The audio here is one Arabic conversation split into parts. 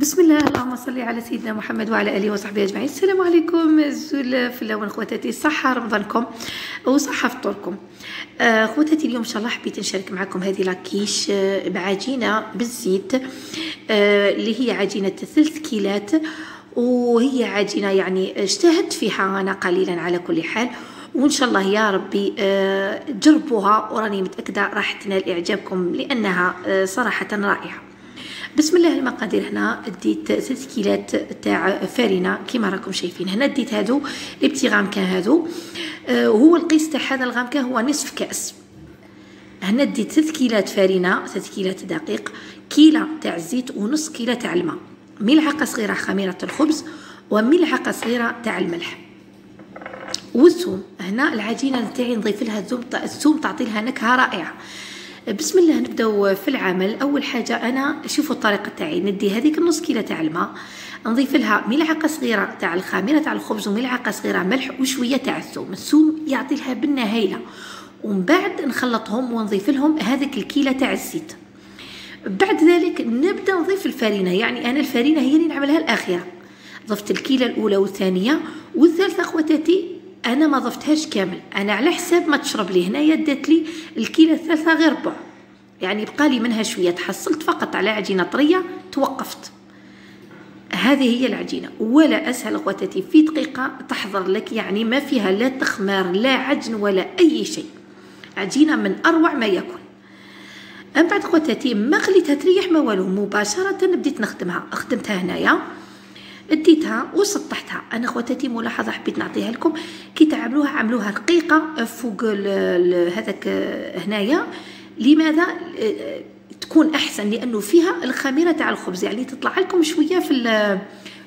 بسم الله اللهم صل على سيدنا محمد وعلى آله وصحبه أجمعين. السلام عليكم في الأول خواتاتي صحة رمضانكم وصحة فطوركم. آه، خواتاتي اليوم إن شاء الله حبيت نشارك معكم هذه لاكيش آه، بعجينة بالزيت آه، اللي هي عجينة ثلث كيلات وهي عجينة يعني اجتهدت فيها أنا قليلا على كل حال. وإن شاء الله يا ربي جربوها وراني متأكدة راح تنال إعجابكم لأنها صراحة رائعة. بسم الله المقادير هنا. ديت ثلاث كيلات تاع فارينة. كيما راكم شايفين هنا ديت هادو لي بتي غامكان هادو. آه هو القيس تاع هذا الغامكان هو نصف كأس. هنا ديت ثلاث كيلات فارينة ثلاث كيلات دقيق كيلة تاع الزيت ونص كيلة تاع الماء. ملعقة صغيرة خميرة الخبز وملعقة صغيرة تاع الملح. والثوم. هنا العجينة نتاعي نضيف لها الثوم الثوم تعطي لها نكهة رائعة. بسم الله نبداو في العمل. أول حاجة أنا شوفوا الطريقة تاعي. ندي هذيك النص كيلو تاع الماء نضيف لها ملعقة صغيرة تاع الخميره تاع الخبز وملعقة صغيرة ملح وشوية تاع الثوم. الثوم يعطي لها بنه هايله ومن بعد نخلطهم ونضيف لهم هذيك الكيلة تاع الزيت. بعد ذلك نبدأ نضيف الفرينة. يعني أنا الفرينة هي اللي نعملها الأخيرة. ضفت الكيلة الأولى والثانية والثالثة أخواتاتي أنا ما ضفتهاش كامل. أنا على حساب ما تشرب لي. هنايا دات لي الكيلة الثالثة غير ربع يعني بقى لي منها شوية. تحصلت فقط على عجينة طرية توقفت. هذه هي العجينة. ولا أسهل اخواتي في دقيقة تحضر لك. يعني ما فيها لا تخمار لا عجن ولا أي شيء. عجينة من أروع ما يكون. من بعد خواتاتي ما خليتها تريح ما والو مباشرة بديت نخدمها. خدمتها هنايا. اديتها وسطحتها. أنا خواتاتي ملاحظة حبيت نعطيها لكم. كي تعملوها عملوها رقيقه فوق هذاك هنايا. لماذا؟ تكون أحسن لأنه فيها الخميرة تاع الخبز. يعني تطلع لكم شوية في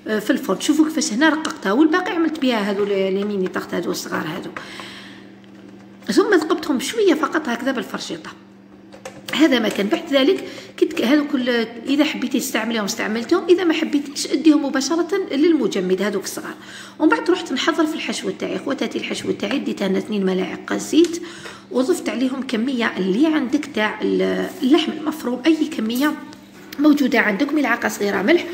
في الفرن. شوفوا كيفاش هنا رققتها. والباقي عملت بها هذو لي ميني تحت هذو الصغار هذو ثم ثقبتهم شوية فقط هكذا بالفرشيطة. هذا ما كان. بعد ذلك كنت هذو كل إذا حبيتي تستعمليهم استعملتهم إذا ما حبيتيش أديهم مباشرة للمجمد هذوك الصغار. ومن بعد رحت نحضر في الحشو تاعي خواتاتي الحشو تاعي ديت أنا اثنين ملاعق زيت وضفت عليهم كمية اللي عندك تاع اللحم المفروم. أي كمية موجودة عندك ملعقة صغيرة ملح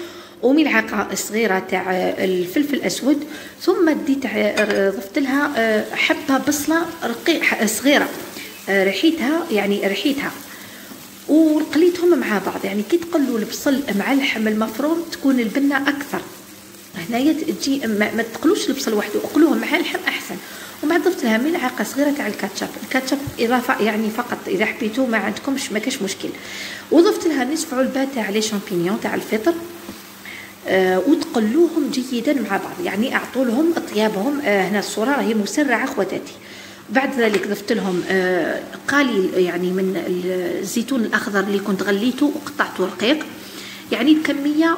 وملعقة صغيرة تاع الفلفل الأسود. ثم ديت ضفت لها حبة بصلة رقيقه صغيرة ريحتها يعني ريحتها. وقليتهم مع بعض. يعني كي تقلوا البصل مع اللحم المفروم تكون البنة أكثر. هنايا تجي ما, تقلوش البصل وحده اقلوه مع اللحم أحسن. وبعد ضفت لها ملعقه صغيرة تاع الكاتشب. الكاتشب إضافة يعني فقط إذا حبيتو ما عندكمش ما كاش مشكل. وضفت لها نصف علبة تاع لي شامبينيون تاع الفطر آه وتقلوهم جيدا مع بعض. يعني اعطوا لهم أطيابهم آه هنا الصورة راهي مسرعة خواتاتي. بعد ذلك ضفت لهم آه قليل يعني من الزيتون الأخضر اللي كنت غليته وقطعته رقيق. يعني الكميه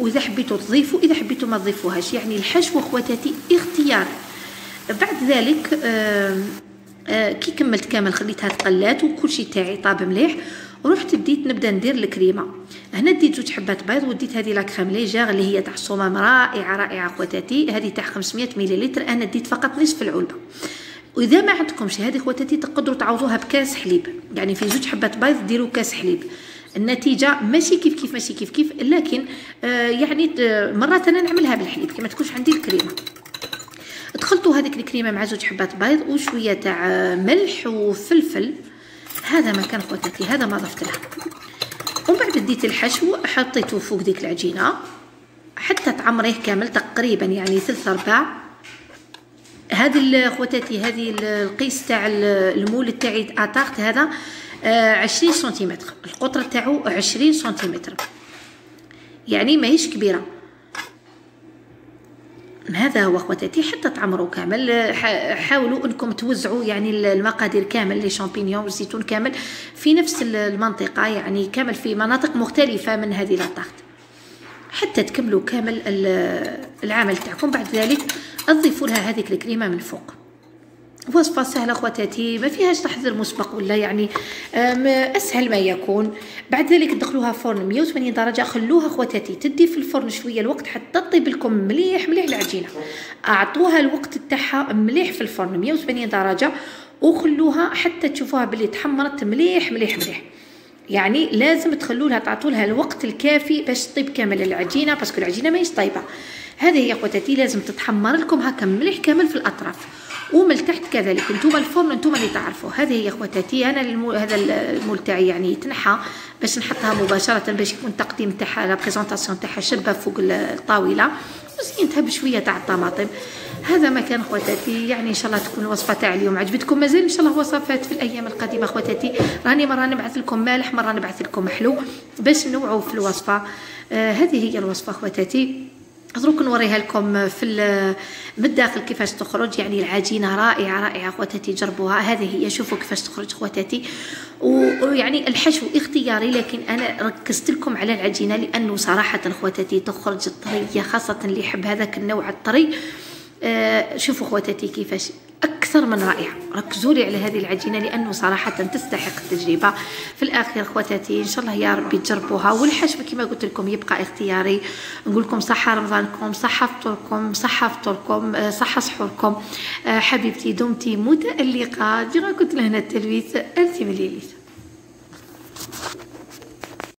وإذا حبيتوا تضيفوا إذا حبيتوا ما تضيفوهاش. يعني الحشو أخواتاتي اختيار. بعد ذلك آه آه كي كملت كامل خليتها تقلات وكل شيء تاعي طاب مليح ورحت بديت نبدأ ندير الكريمة. هنا ديت زوج حبات بيض وديت هذه لا كريم ليجير اللي هي تاع الصمام رائعة رائعة خواتاتي هذه تاع 500 مليلتر أنا ديت فقط نصف العلبة. وإذا ما عندكمش هذه خواتاتي تقدروا تعوضوها بكاس حليب. يعني في زوج حبات بيض ديروا كاس حليب. النتيجة ماشي كيف كيف ماشي كيف كيف لكن آه يعني مرات أنا نعملها بالحليب كي ما تكونش عندي الكريمة. تخلطوا هذيك الكريمة مع زوج حبات بيض وشوية تاع ملح وفلفل. هذا ما كان خواتاتي هذا ما ضفت له. ومن بعد ديت الحشو حطيته فوق ديك العجينة حتى تعمريه كامل تقريبا يعني ثلث أرباع. هذه خواتاتي هذه القيس تاع ال moule تاعي à tarte هذا عشرين سنتيمتر. القطر تاعو عشرين سنتيمتر. يعني ماهيش كبيرة. هذا هو خواتاتي حتى تعمروا كامل. حاولوا أنكم توزعوا يعني المقادير كامل les champignons والزيتون كامل في نفس المنطقة يعني كامل في مناطق مختلفة من هذه la tarte حتى تكملوا كامل العمل تاعكم. بعد ذلك تضيفوا لها هذيك الكريمة من فوق. وصفة سهلة خواتاتي ما فيهاش تحضير مسبق ولا يعني أسهل ما يكون. بعد ذلك تدخلوها فرن 180 درجة. خلوها خواتاتي تدي في الفرن شوية الوقت حتى تطيب لكم مليح مليح العجينة. أعطوها الوقت تاعها مليح في الفرن 180 درجة. وخلوها حتى تشوفوها بلي تحمرت مليح مليح مليح. يعني لازم تخلوا لها تعطوا لها الوقت الكافي باش تطيب كامل العجينة parce que العجينة ماهيش طيبه هذه هي خواتاتي لازم تتحمر لكم هكا مليح كامل في الأطراف. ومن تحت كذلك أنتم الفرن أنتم اللي تعرفوا هذه هي خواتاتي أنا ال mou... هذا ال moule تاعي يعني يتنحى باش نحطها مباشرة باش يكون التقديم تاعها la présentation تاعها شابة فوق الطاولة. وزينتها بشويه تاع الطماطم. هذا ما كان خواتاتي يعني إن شاء الله تكون الوصفة تاع اليوم. عجبتكم مازال؟ إن شاء الله وصفات في الأيام القادمة خواتاتي راني مرة نبعث لكم مالح مره نبعث لكم حلو باش نوعوا في الوصفة. آه هذه هي الوصفة خواتاتي دروك نوريها لكم في من الداخل كيفاش تخرج يعني العجينة رائعة رائعة خواتاتي جربوها. هذه هي شوفوا كيفاش تخرج خواتاتي ويعني الحشو اختياري لكن أنا ركزت لكم على العجينة لأنه صراحة خواتاتي تخرج طرية خاصة اللي يحب هذاك النوع الطري. شوفوا خواتاتي كيفاش أكثر من رائعه ركزوا لي على هذه العجينة لأنه صراحة تستحق التجربة. في الاخير خواتاتي إن شاء الله يا ربي تجربوها. والحشو كما قلت لكم يبقى اختياري. نقول لكم صحة رمضانكم صحة فطوركم صحة فطوركم آه، صحة سحوركم. آه، حبيبتي دمتي متألقة. ديما قلت لهنا التلويث أنت مليليت